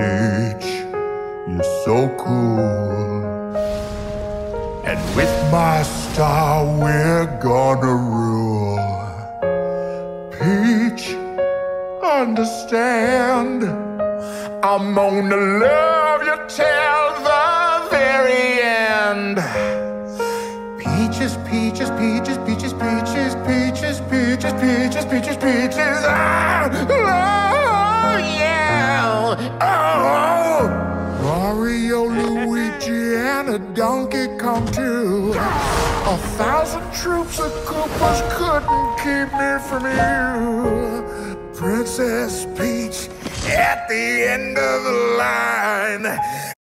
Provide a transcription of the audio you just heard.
Peach, you're so cool. And with my star, we're gonna rule. Peach, understand. I'm gonna love you till the very end. Peaches, peaches, peaches, peaches, peaches, peaches, peaches, peaches, peaches, peaches. Ah, oh, Luigi, and a Donkey Kong too. A thousand troops of Koopas couldn't keep me from you. Princess Peach at the end of the line.